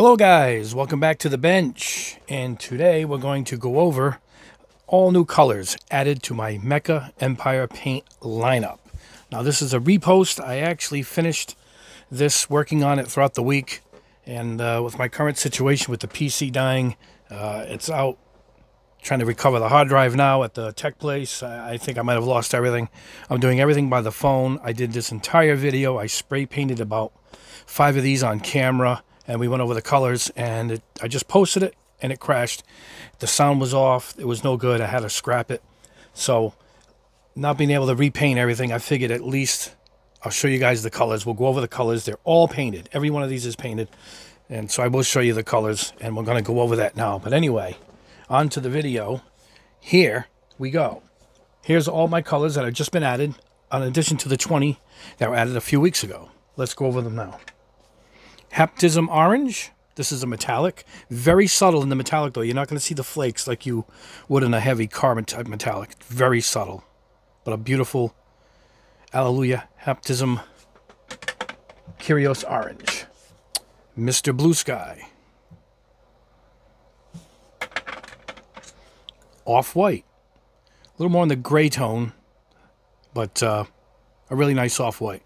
Hello guys, welcome back to the bench. And today we're going to go over all new colors added to my Mecha Empire paint lineup. Now this is a repost. I actually finished this working on it throughout the week. And uh, with my current situation with the PC dying, uh, it's out trying to recover the hard drive now at the tech place. I, I think I might have lost everything. I'm doing everything by the phone. I did this entire video. I spray painted about five of these on camera and we went over the colors and it, I just posted it and it crashed. The sound was off. It was no good. I had to scrap it. So not being able to repaint everything, I figured at least I'll show you guys the colors. We'll go over the colors. They're all painted. Every one of these is painted. And so I will show you the colors and we're going to go over that now. But anyway, on to the video. Here we go. Here's all my colors that have just been added, in addition to the 20 that were added a few weeks ago. Let's go over them now. Haptism Orange. This is a metallic. Very subtle in the metallic, though. You're not going to see the flakes like you would in a heavy carbon type metallic. Very subtle. But a beautiful Alleluia Haptism Kyrios Orange. Mr. Blue Sky. off-white. A little more in the gray tone, but uh, a really nice off-white.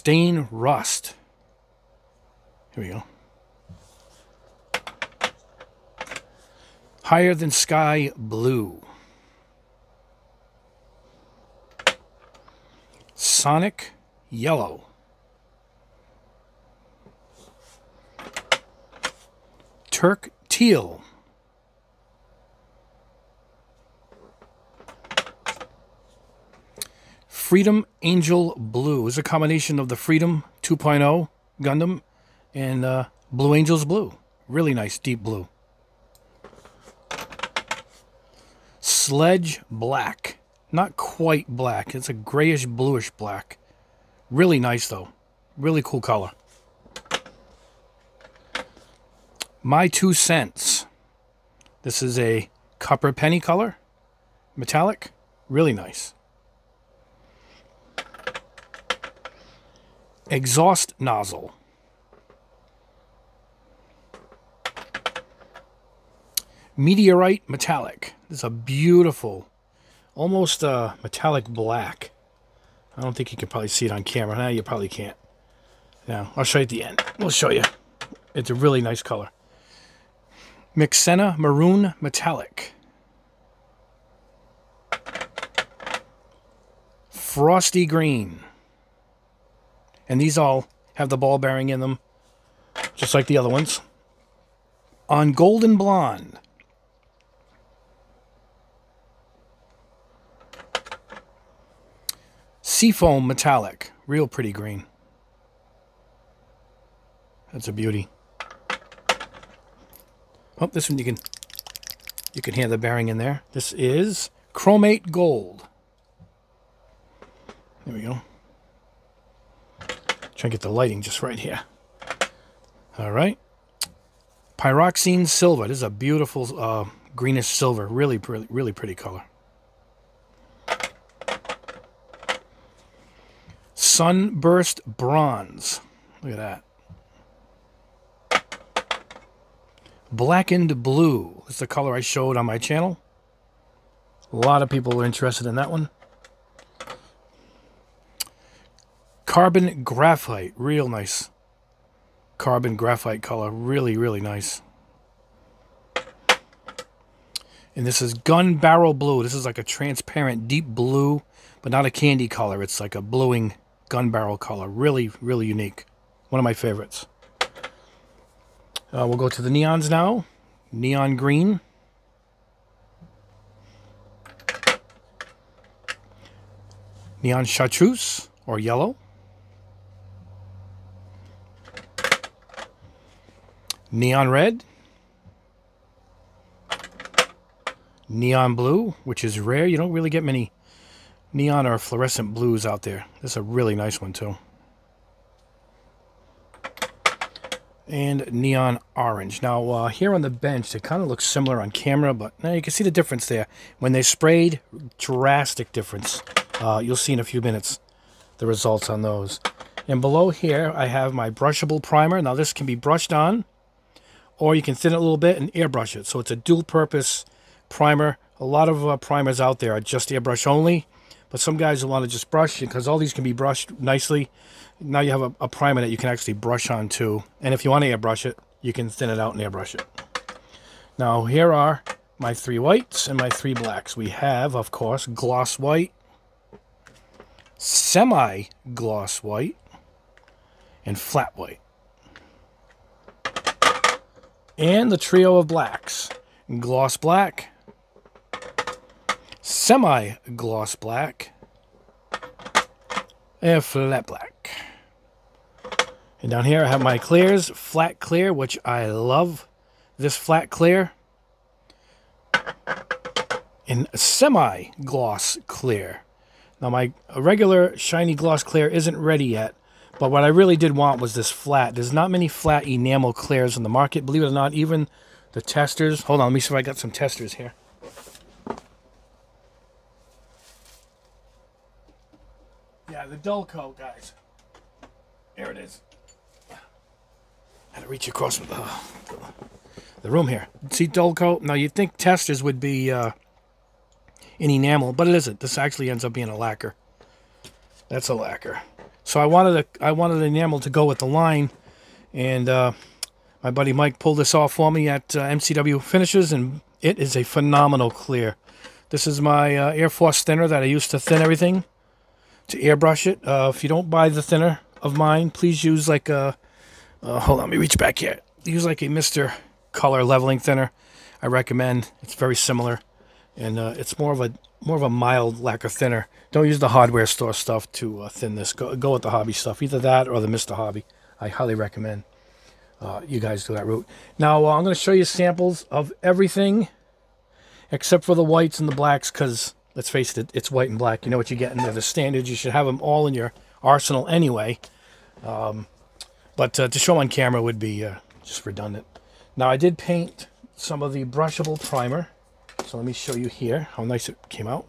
Stain Rust. Here we go. Higher Than Sky Blue. Sonic Yellow. Turk teal. Freedom Angel Blue is a combination of the Freedom 2.0 Gundam and uh, Blue Angels Blue. Really nice deep blue. Sledge Black. Not quite black. It's a grayish bluish black. Really nice though. Really cool color. My Two Cents. This is a copper penny color, metallic, really nice. Exhaust nozzle. Meteorite metallic. This is a beautiful, almost uh, metallic black. I don't think you can probably see it on camera. Now you probably can't. Now, I'll show you at the end. We'll show you. It's a really nice color. Mixena Maroon Metallic. Frosty Green. And these all have the ball bearing in them, just like the other ones. On Golden Blonde. Seafoam Metallic. Real pretty green. That's a beauty. Oh, this one you can you can hear the bearing in there. This is chromate gold. There we go. Try and get the lighting just right here. All right. Pyroxene silver. This is a beautiful uh, greenish silver. Really, really, really pretty color. Sunburst bronze. Look at that. Blackened Blue is the color I showed on my channel. A lot of people are interested in that one. Carbon Graphite, real nice. Carbon Graphite color, really, really nice. And this is Gun Barrel Blue. This is like a transparent deep blue, but not a candy color. It's like a bluing gun barrel color. Really, really unique. One of my favorites. Uh, we'll go to the neons now. Neon green. Neon chartreuse or yellow. Neon red. Neon blue, which is rare. You don't really get many neon or fluorescent blues out there. This is a really nice one too. and neon orange. Now, uh, here on the bench, it kind of looks similar on camera, but now you can see the difference there. When they sprayed, drastic difference. Uh, you'll see in a few minutes the results on those. And below here, I have my brushable primer. Now this can be brushed on, or you can thin it a little bit and airbrush it. So it's a dual purpose primer. A lot of uh, primers out there are just airbrush only, but some guys will want to just brush because all these can be brushed nicely. Now you have a, a primer that you can actually brush on too. And if you want to airbrush it, you can thin it out and airbrush it. Now here are my three whites and my three blacks. We have, of course, gloss white, semi-gloss white, and flat white. And the trio of blacks. Gloss black, semi-gloss black, and flat black. And down here I have my clears, flat clear, which I love. This flat clear. And semi-gloss clear. Now my regular shiny gloss clear isn't ready yet, but what I really did want was this flat. There's not many flat enamel clears in the market. Believe it or not, even the Testors. Hold on, let me see if I got some Testors here. Yeah, the dull coat, guys. Here it is. Had to reach across the, the room here. See dull coat? Now you'd think Testors would be uh, in enamel, but it isn't. This actually ends up being a lacquer. That's a lacquer. So I wanted a, I wanted the enamel to go with the line, and uh, my buddy Mike pulled this off for me at uh, MCW Finishes, and it is a phenomenal clear. This is my uh, Air Force thinner that I used to thin everything to airbrush it. Uh, if you don't buy the thinner of mine, please use like a, uh, hold on, let me reach back here. Use like a Mr. Color leveling thinner. I recommend. It's very similar and uh, it's more of a more of a mild lacquer thinner. Don't use the hardware store stuff to uh, thin this. Go, go with the hobby stuff, either that or the Mr. Hobby. I highly recommend uh, you guys do that route. Now uh, I'm going to show you samples of everything except for the whites and the blacks because let's face it, it's white and black. You know what you're getting. They're the standards. You should have them all in your arsenal anyway. Um, but uh, to show on camera would be uh, just redundant. Now I did paint some of the brushable primer so let me show you here how nice it came out.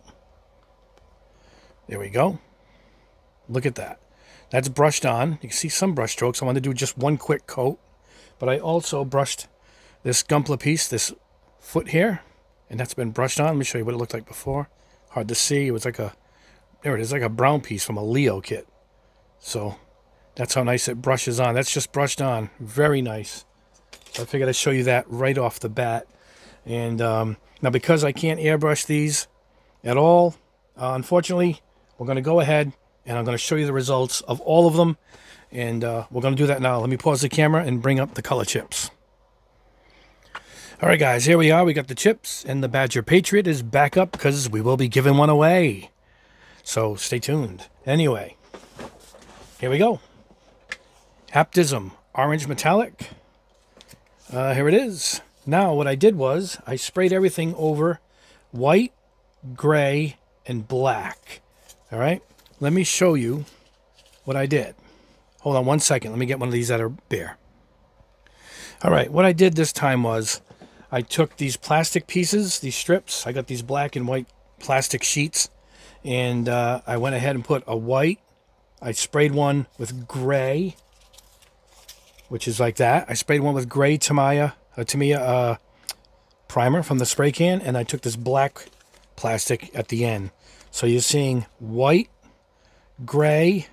There we go. Look at that. That's brushed on. You can see some brush strokes. I want to do just one quick coat. But I also brushed this Gunpla piece, this foot here. And that's been brushed on. Let me show you what it looked like before. Hard to see. It was like a, there it is, like a brown piece from a Leo kit. So that's how nice it brushes on. That's just brushed on. Very nice. So I figured I'd show you that right off the bat. And um, now, because I can't airbrush these at all, uh, unfortunately, we're going to go ahead and I'm going to show you the results of all of them. And uh, we're going to do that now. Let me pause the camera and bring up the color chips. All right, guys, here we are. We got the chips, and the Badger Patriot is back up because we will be giving one away. So stay tuned. Anyway, here we go. Haptism Orange Metallic. Uh, here it is. Now what I did was I sprayed everything over white, gray, and black. All right, let me show you what I did. Hold on one second. Let me get one of these that are bare. All right, what I did this time was I took these plastic pieces, these strips. I got these black and white plastic sheets, and uh, I went ahead and put a white. I sprayed one with gray, which is like that. I sprayed one with gray Tamiya a Tamiya uh, primer from the spray can, and I took this black plastic at the end. So you're seeing white, gray,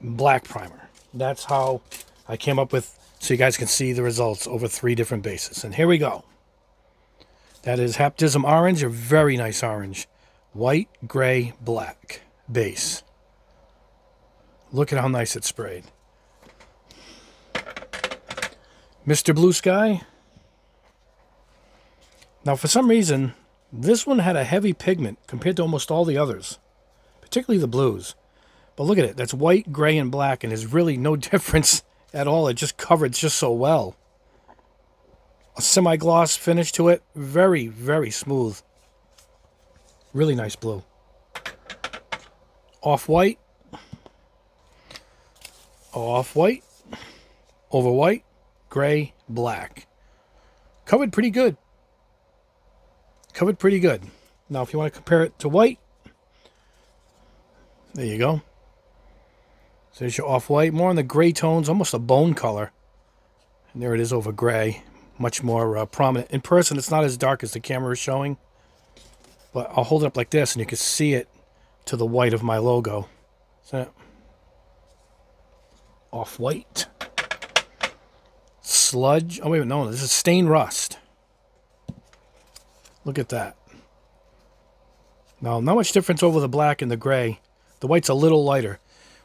black primer. That's how I came up with, so you guys can see the results over three different bases. And here we go. That is Haptism Orange, a very nice orange. White, gray, black base. Look at how nice it sprayed. Mr. Blue Sky. Now, for some reason, this one had a heavy pigment compared to almost all the others, particularly the blues. But look at it. That's white, gray, and black, and there's really no difference at all. It just covered just so well. A semi-gloss finish to it. Very, very smooth. Really nice blue. Off-white. Off-white. Over white gray, black. Covered pretty good. Covered pretty good. Now, if you want to compare it to white, there you go. So there's your off-white, more on the gray tones, almost a bone color. And there it is over gray, much more uh, prominent. In person, it's not as dark as the camera is showing. But I'll hold it up like this, and you can see it to the white of my logo. So, off-white. Sludge. Oh, wait, no, this is stain rust. Look at that. Now, not much difference over the black and the gray. The white's a little lighter,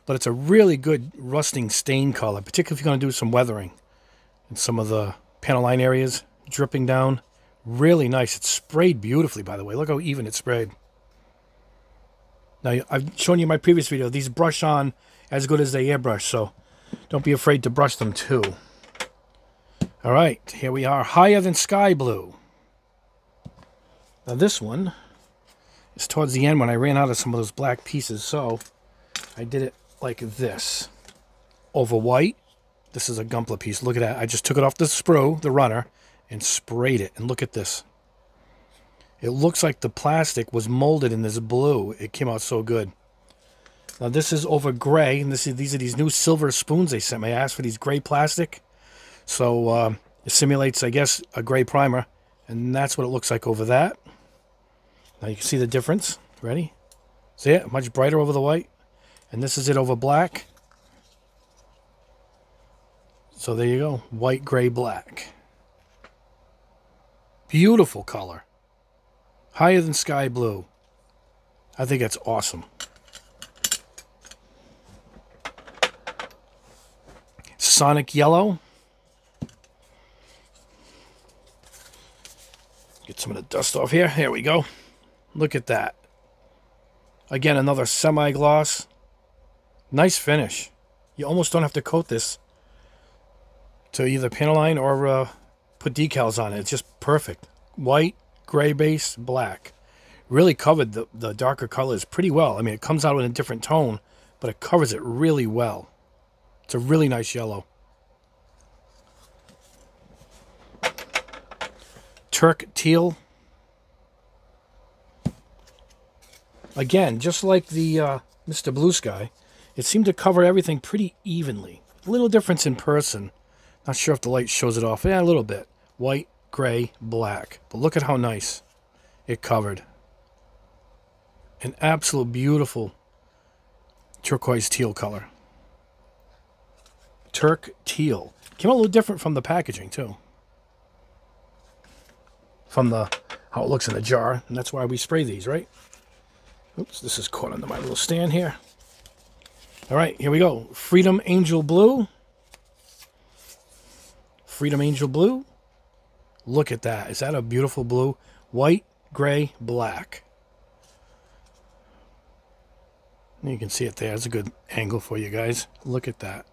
but it's a really good rusting stain color, particularly if you're going to do some weathering in some of the panel line areas, dripping down. Really nice. It's sprayed beautifully, by the way. Look how even it's sprayed. Now, I've shown you in my previous video, these brush on as good as they airbrush, so don't be afraid to brush them too. All right, here we are, higher than sky blue. Now this one is towards the end when I ran out of some of those black pieces. So I did it like this. Over white. This is a Gunpla piece. Look at that. I just took it off the sprue, the runner, and sprayed it. And look at this. It looks like the plastic was molded in this blue. It came out so good. Now this is over gray, and this is, these are these new silver spoons they sent me. I asked for these gray plastic. So uh, it simulates, I guess, a gray primer. And that's what it looks like over that. Now you can see the difference. Ready? See it? Much brighter over the white. And this is it over black. So there you go. White, gray, black. Beautiful color. Higher than sky blue. I think that's awesome. Sonic yellow. Get some of the dust off here. Here we go. Look at that. Again, another semi-gloss. Nice finish. You almost don't have to coat this to either panel line or uh, put decals on it. It's just perfect. White, gray base, black. Really covered the, the darker colors pretty well. I mean, it comes out in a different tone, but it covers it really well. It's a really nice yellow. Turk teal. Again, just like the uh, Mr. Blue Sky, it seemed to cover everything pretty evenly. A little difference in person. Not sure if the light shows it off. Yeah, a little bit. White, gray, black. But look at how nice it covered. An absolute beautiful turquoise teal color. Turk teal. Came out a little different from the packaging, too. From the how it looks in the jar. And that's why we spray these, right? Oops, this is caught under my little stand here. All right, here we go. Freedom Angel Blue. Freedom Angel Blue. Look at that. Is that a beautiful blue? White, gray, black. You can see it there. It's a good angle for you guys. Look at that.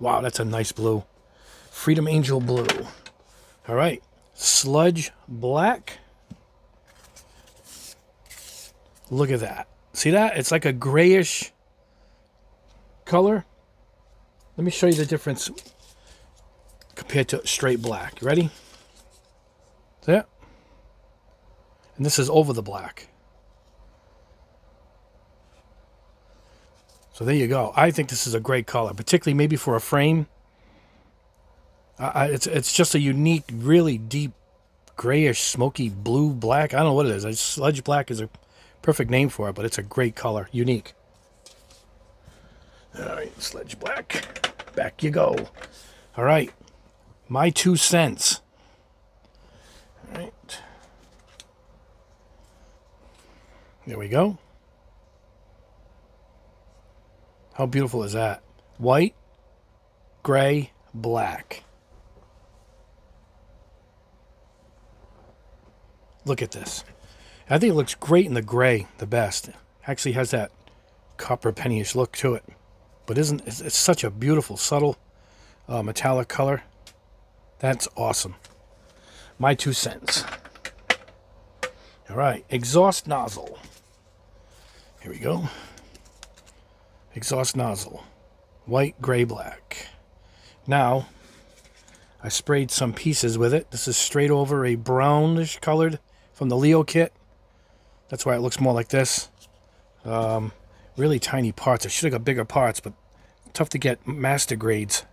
Wow, that's a nice blue. Freedom Angel Blue. All right. Sludge Black. Look at that. See that? It's like a grayish color. Let me show you the difference compared to straight black. You ready? See? And this is over the black. So there you go. I think this is a great color, particularly maybe for a frame. Uh, it's it's just a unique, really deep, grayish, smoky blue black. I don't know what it is. Sludge black is a perfect name for it, but it's a great color, unique. All right, Sludge Black. Back you go. All right, my two cents. All right. There we go. How beautiful is that? White, gray, black. Look at this. I think it looks great in the gray, the best. Actually has that copper pennyish look to it. But isn't it's, such a beautiful, subtle uh, metallic color. That's awesome. My two cents. All right, exhaust nozzle. Here we go. Exhaust nozzle. White, gray, black. Now, I sprayed some pieces with it. This is straight over a brownish colored from the Leo kit. That's why it looks more like this. Um, really tiny parts. I should have got bigger parts, but tough to get master grades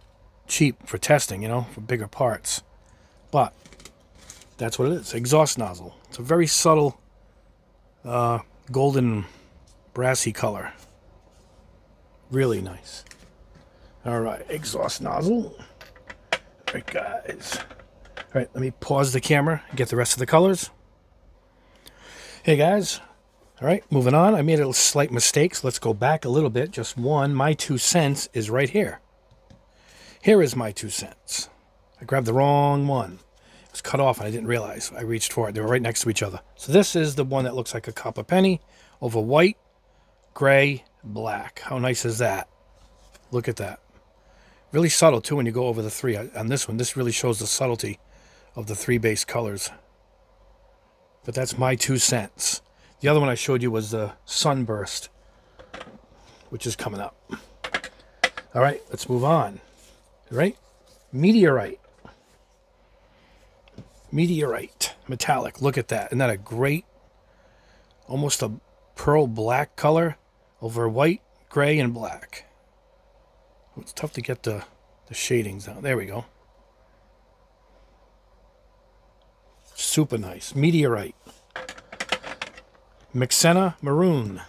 cheap for testing, you know, for bigger parts. But that's what it is. Exhaust nozzle. It's a very subtle uh, golden brassy color. Really nice. All right, exhaust nozzle. All right, guys. All right, let me pause the camera and get the rest of the colors. Hey, guys. All right, moving on. I made a slight mistake, so let's go back a little bit. Just one. My two cents is right here. Here is my two cents. I grabbed the wrong one. It was cut off and I didn't realize. I reached for it. They were right next to each other. So this is the one that looks like a copper penny over white, gray, black. How nice is that? Look at that. Really subtle too when you go over the three. On this one, this really shows the subtlety of the three base colors. But that's my two cents. The other one I showed you was the Sunburst, which is coming up. All right, let's move on. All right, Meteorite. Meteorite, metallic. Look at that. Isn't that a great, almost a pearl black color over white, gray, and black. It's tough to get the, the shadings out. There we go. Super nice. Meteorite. McSena Maroon.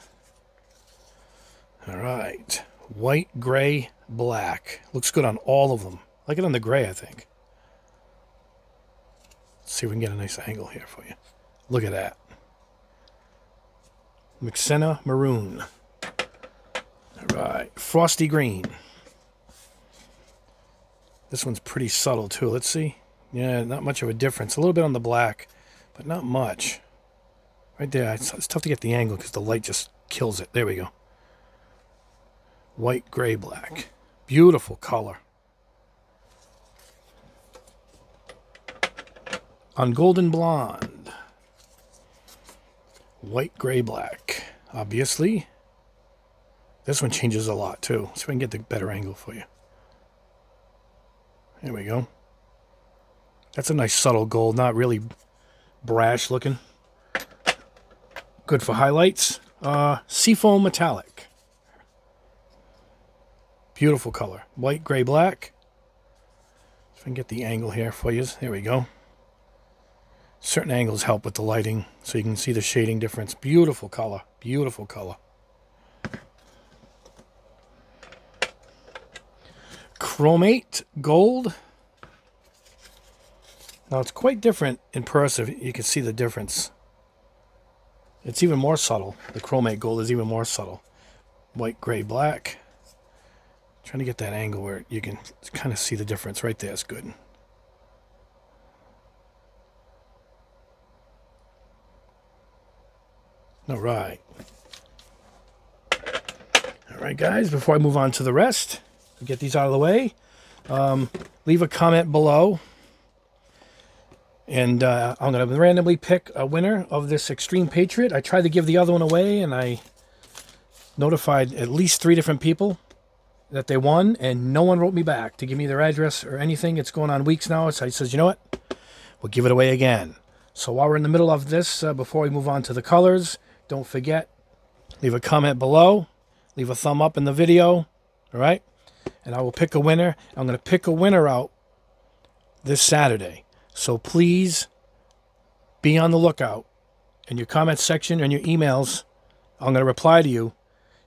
All right. White, gray, black. Looks good on all of them. I like it on the gray, I think. Let's see if we can get a nice angle here for you. Look at that. McSena Maroon. All right. Frosty Green. This one's pretty subtle, too. Let's see. Yeah, not much of a difference. A little bit on the black, but not much. Right there. It's, it's tough to get the angle because the light just kills it. There we go. White, gray, black. Beautiful color. On Golden Blonde. White, gray, black. Obviously. This one changes a lot too. So we can get the better angle for you. There we go. That's a nice subtle gold, not really brash looking. Good for highlights. Uh, Seafoam Metallic. Beautiful color. White, gray, black. If I can get the angle here for you. There we go. Certain angles help with the lighting so you can see the shading difference. Beautiful color. Beautiful color. Chromate Gold. Now it's quite different in person. You can see the difference. It's even more subtle. The chromate gold is even more subtle. White, gray, black. Trying to get that angle where you can kind of see the difference. Right there is good. All right. All right, guys, before I move on to the rest, get these out of the way, um, leave a comment below and uh, I'm going to randomly pick a winner of this Extreme Patriot. I tried to give the other one away, and I notified at least three different people that they won, and no one wrote me back to give me their address or anything. It's going on weeks now. So I says, you know what? We'll give it away again. So while we're in the middle of this, uh, before we move on to the colors, don't forget, leave a comment below, leave a thumb up in the video, all right? And I will pick a winner. I'm going to pick a winner out this Saturday. So please be on the lookout in your comment section and your emails. I'm going to reply to you.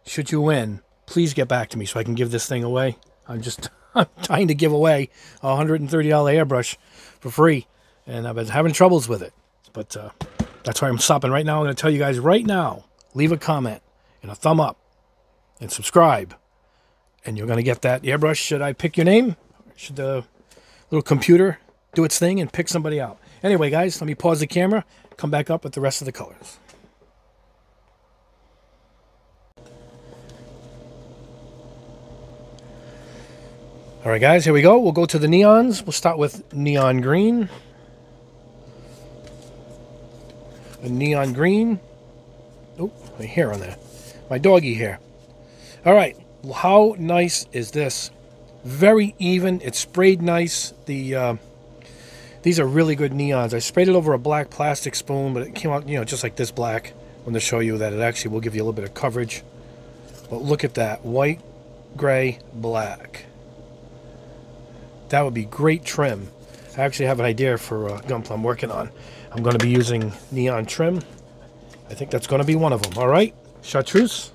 Should you win, please get back to me so I can give this thing away. I'm just I'm trying to give away a $130 airbrush for free, and I've been having troubles with it. But uh, that's why I'm stopping right now. I'm going to tell you guys right now leave a comment and a thumb up and subscribe. And you're going to get that airbrush. Should I pick your name? Should the little computer do its thing and pick somebody out. Anyway, guys, let me pause the camera, come back up with the rest of the colors. All right, guys, here we go. We'll go to the neons. We'll start with neon green. A neon green. Oh, my hair on there. My doggy hair. All right, how nice is this? Very even. It's sprayed nice. The uh, these are really good neons. I sprayed it over a black plastic spoon, but it came out, you know, just like this black. I'm going to show you that it actually will give you a little bit of coverage. But look at that. White, gray, black. That would be great trim. I actually have an idea for uh, a gunpla I'm working on. I'm going to be using neon trim. I think that's going to be one of them. All right. Chartreuse,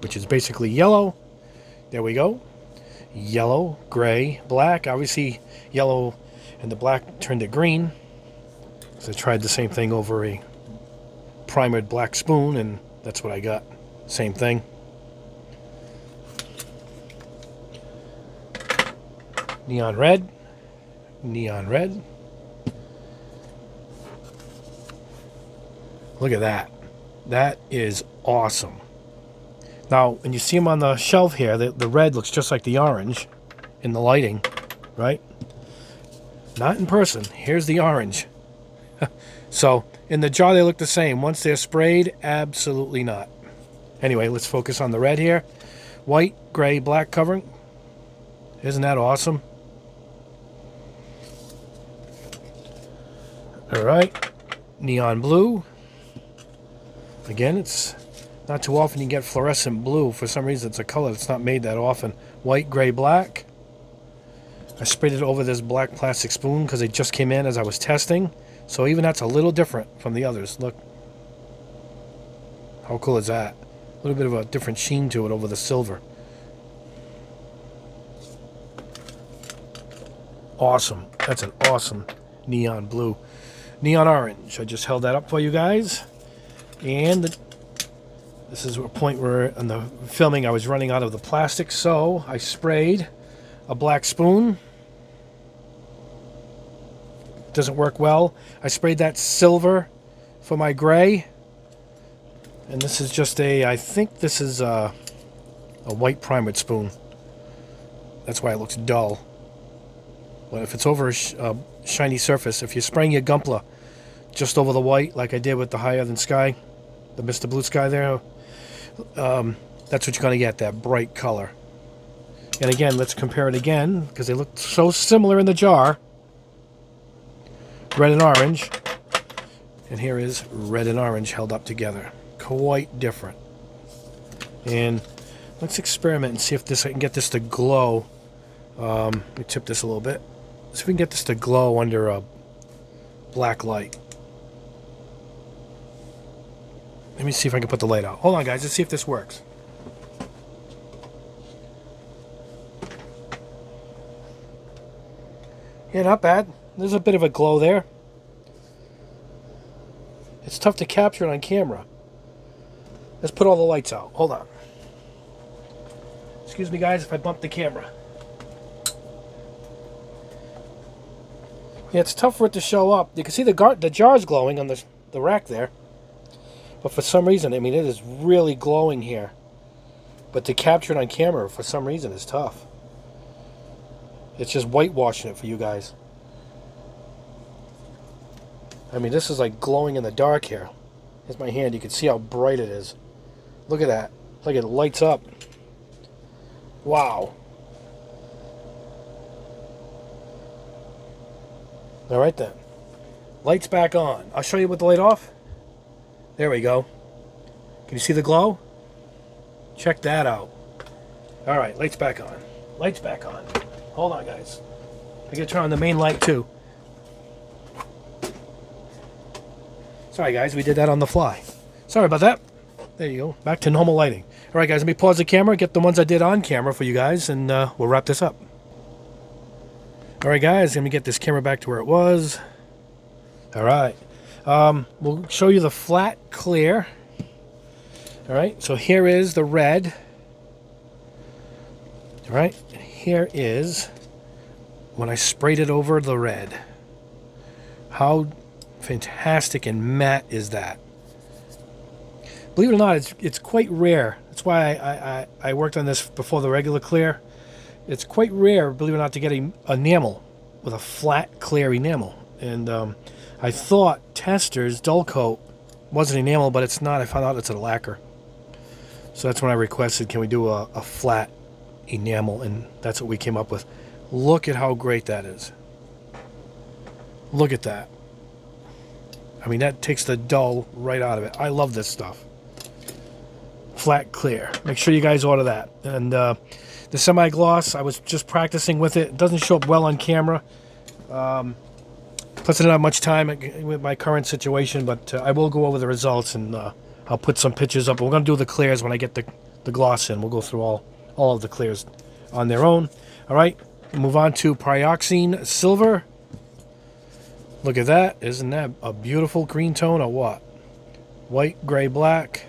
which is basically yellow. There we go. Yellow, gray, black. Obviously, yellow and the black turned to green. So I tried the same thing over a primered black spoon, and that's what I got. Same thing. Neon red, neon red. Look at that. That is awesome. Now, when you see them on the shelf here, the, the red looks just like the orange in the lighting, right? Not in person. Here's the orange. so, in the jar, they look the same. Once they're sprayed, absolutely not. Anyway, let's focus on the red here. White, gray, black covering. Isn't that awesome? All right. Neon blue. Again, it's not too often you get fluorescent blue. For some reason, it's a color that's not made that often. White, gray, black. I sprayed it over this black plastic spoon because it just came in as I was testing. So even that's a little different from the others. Look. How cool is that? A little bit of a different sheen to it over the silver. Awesome. That's an awesome neon blue. Neon orange. I just held that up for you guys. And the, this is a point where in the filming I was running out of the plastic, so I sprayed a black spoon. Doesn't work well. I sprayed that silver for my gray. And this is just a, I think this is a, a white primered spoon. That's why it looks dull. But if it's over a, sh a shiny surface, if you're spraying your Gunpla just over the white, like I did with the Higher Than Sky, the Mr. Blue Sky there, um, that's what you're going to get, that bright color. And again, let's compare it again, because they look so similar in the jar. Red and orange. And here is red and orange held up together. Quite different. And let's experiment and see if this I can get this to glow. Um, let me tip this a little bit. See if we can get this to glow under a black light. Let me see if I can put the light out. Hold on, guys. Let's see if this works. Yeah, not bad. There's a bit of a glow there. It's tough to capture it on camera. Let's put all the lights out. Hold on. Excuse me, guys, if I bump the camera. Yeah, it's tough for it to show up. You can see the, the jar's glowing on the, the rack there. But for some reason, I mean, it is really glowing here. But to capture it on camera, for some reason, is tough. It's just whitewashing it for you guys. I mean, this is like glowing in the dark here. Here's my hand. You can see how bright it is. Look at that. Like it lights up. Wow. All right then. Lights back on. I'll show you with the light off. There we go. Can you see the glow? Check that out. All right, lights back on. Lights back on. Hold on, guys. I gotta turn on the main light too. Sorry, guys, we did that on the fly. Sorry about that. There you go. Back to normal lighting. All right, guys, let me pause the camera, get the ones I did on camera for you guys, and uh, we'll wrap this up. All right, guys, let me get this camera back to where it was. All right. Um, we'll show you the flat clear. All right, so here is the red. All right, here is when I sprayed it over the red. How fantastic and matte is that? Believe it or not, it's, it's quite rare. That's why I, I, I worked on this before the regular clear. It's quite rare, believe it or not, to get enamel with a flat, clear enamel. And um, I thought Testors dull coat wasn't enamel, but it's not. I found out it's a lacquer. So that's when I requested, can we do a, a flat enamel? And that's what we came up with. Look at how great that is. Look at that. I mean, that takes the dull right out of it. I love this stuff. flat clear. Make sure you guys order that. And uh, the semi-gloss, I was just practicing with it. It doesn't show up well on camera. Um, plus, I don't have much time with my current situation, but uh, I will go over the results and uh, I'll put some pictures up. We're going to do the clears when I get the, the gloss in. We'll go through all, all of the clears on their own. All right, move on to Pyroxene Silver. Look at that. Isn't that a beautiful green tone or what? White, gray, black.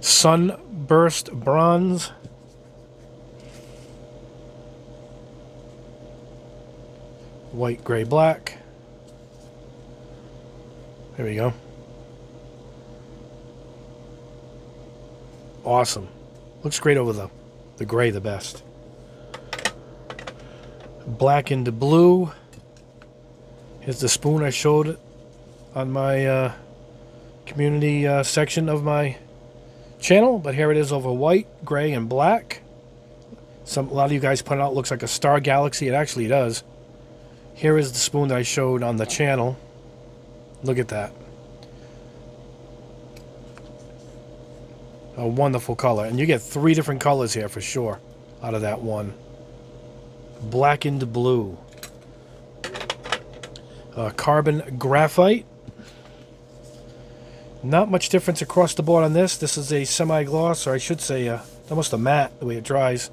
Sunburst Bronze. White, gray, black. There we go. Awesome. Looks great over the, the gray the best. Black into blue. Here's the spoon I showed on my uh, community uh, section of my channel, but here it is over white, gray, and black. Some a lot of you guys it out looks like a star galaxy. It actually does. Here is the spoon that I showed on the channel. Look at that. A wonderful color. And you get three different colors here for sure out of that one. Black into blue. Uh, carbon graphite. Not much difference across the board on this. This is a semi-gloss, or I should say uh, almost a matte the way it dries.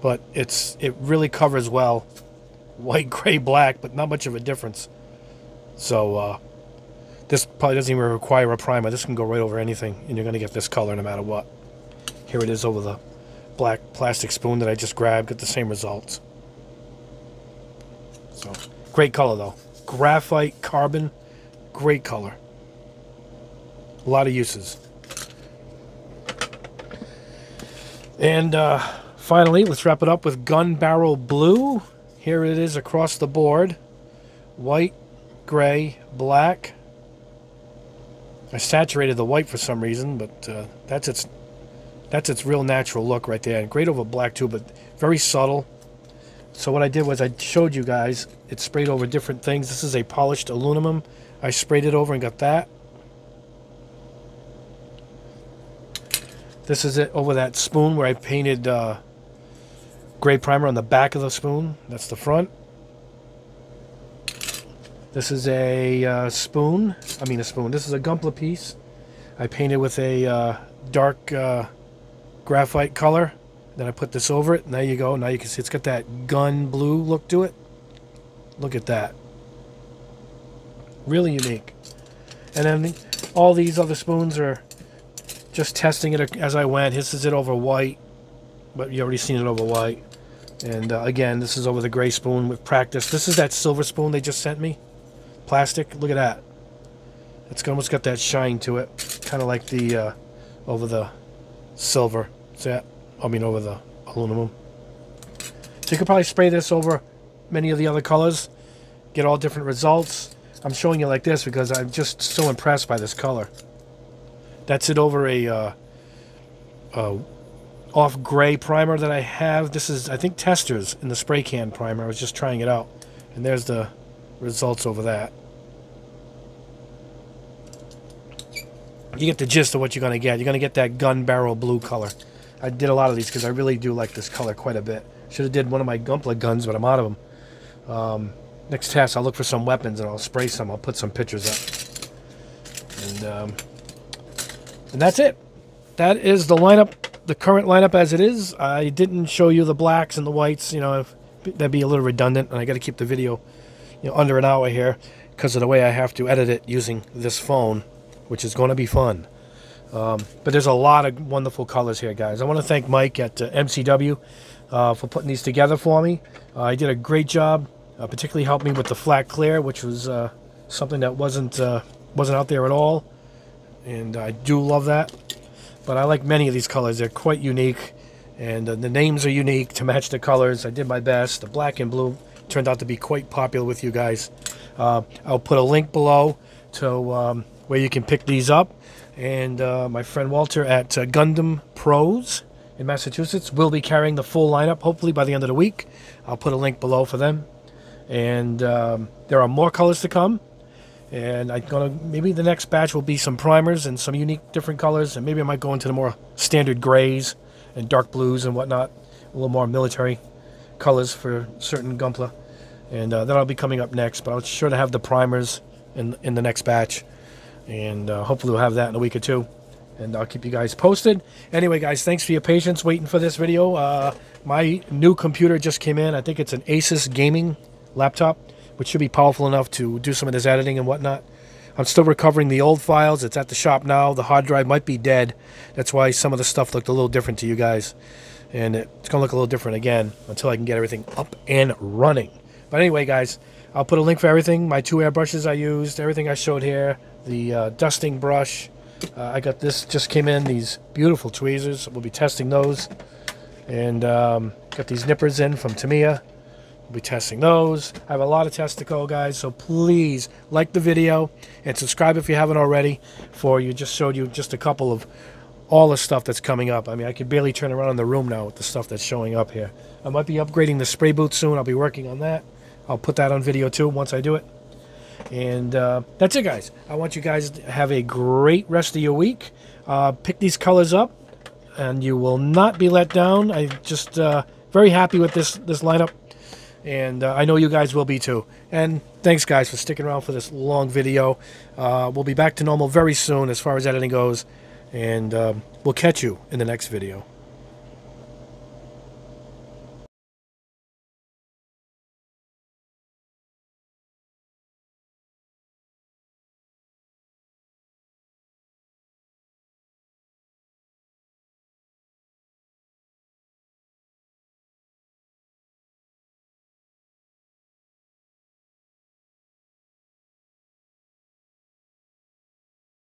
But it's it really covers well. White, gray, black, but not much of a difference. So uh, this probably doesn't even require a primer. This can go right over anything, and you're going to get this color no matter what. Here it is over the black plastic spoon that I just grabbed. Get the same results. So, great color though. Graphite, carbon, great color. A lot of uses. And uh, finally, let's wrap it up with Gun Barrel Blue. Here it is across the board. White, gray, black. I saturated the white for some reason, but uh, that's its that's its real natural look right there. And great over black too, but very subtle. So what I did was I showed you guys, it sprayed over different things. This is a polished aluminum. I sprayed it over and got that. This is it over that spoon where I painted uh, gray primer on the back of the spoon. That's the front. This is a uh, spoon. I mean a spoon. This is a Gunpla piece. I painted with a uh, dark uh, graphite color. Then I put this over it. And there you go. Now you can see it's got that gun blue look to it. Look at that. Really unique. And then all these other spoons are just testing it as I went. This is it over white, but you already seen it over white. And uh, again, this is over the gray spoon with practice. This is that silver spoon they just sent me. Plastic. Look at that. It's almost got that shine to it. Kind of like the uh, over the silver. That? I mean over the aluminum. So you could probably spray this over many of the other colors. Get all different results. I'm showing you like this because I'm just so impressed by this color. That's it over a uh, uh, off gray primer that I have. This is, I think, Testors in the spray can primer. I was just trying it out. And there's the results over that. You get the gist of what you're going to get. You're going to get that gun barrel blue color. I did a lot of these because I really do like this color quite a bit. Should have did one of my Gunpla guns, but I'm out of them. Um, next test, I'll look for some weapons and I'll spray some. I'll put some pictures up. And um, and that's it. That is the lineup, the current lineup as it is. I didn't show you the blacks and the whites. You know, that'd be a little redundant, and I got to keep the video, you know, under an hour here because of the way I have to edit it using this phone, which is going to be fun. Um, but there's a lot of wonderful colors here, guys. I want to thank Mike at uh, MCW uh, for putting these together for me. Uh, he did a great job, uh, particularly helped me with the flat clear, which was uh, something that wasn't uh, wasn't out there at all and I do love that. But I like many of these colors. They're quite unique, and uh, the names are unique to match the colors. I did my best. The black and blue turned out to be quite popular with you guys. I'll put a link below to um, where you can pick these up. And uh, my friend Walter at uh, Gundam Pros in Massachusetts will be carrying the full lineup, hopefully by the end of the week. I'll put a link below for them. And um, there are more colors to come. And I'm gonna maybe the next batch will be some primers and some unique different colors, and maybe I might go into the more standard grays and dark blues and whatnot, a little more military colors for certain Gunpla. And uh, that'll be coming up next. But I'll sure to have the primers in in the next batch, and uh, hopefully we'll have that in a week or two. And I'll keep you guys posted. Anyway, guys, thanks for your patience waiting for this video. Uh, my new computer just came in. I think it's an Asus gaming laptop which should be powerful enough to do some of this editing and whatnot. I'm still recovering the old files. It's at the shop now. The hard drive might be dead. That's why some of the stuff looked a little different to you guys. And it's going to look a little different again until I can get everything up and running. But anyway, guys, I'll put a link for everything. My two airbrushes I used, everything I showed here. The uh, dusting brush. Uh, I got this, just came in, these beautiful tweezers. We'll be testing those. And um, got these nippers in from Tamiya. We'll be testing those. I have a lot of tests to go, guys, so please like the video and subscribe if you haven't already. For you just showed you just a couple of all the stuff that's coming up. I mean, I could barely turn around in the room now with the stuff that's showing up here. I might be upgrading the spray booth soon. I'll be working on that. I'll put that on video too once I do it. And uh, that's it, guys. I want you guys to have a great rest of your week. Uh, pick these colors up, and you will not be let down. I'm just uh, very happy with this this lineup and uh, I know you guys will be too. And thanks, guys, for sticking around for this long video. Uh, we'll be back to normal very soon as far as editing goes, and um, we'll catch you in the next video.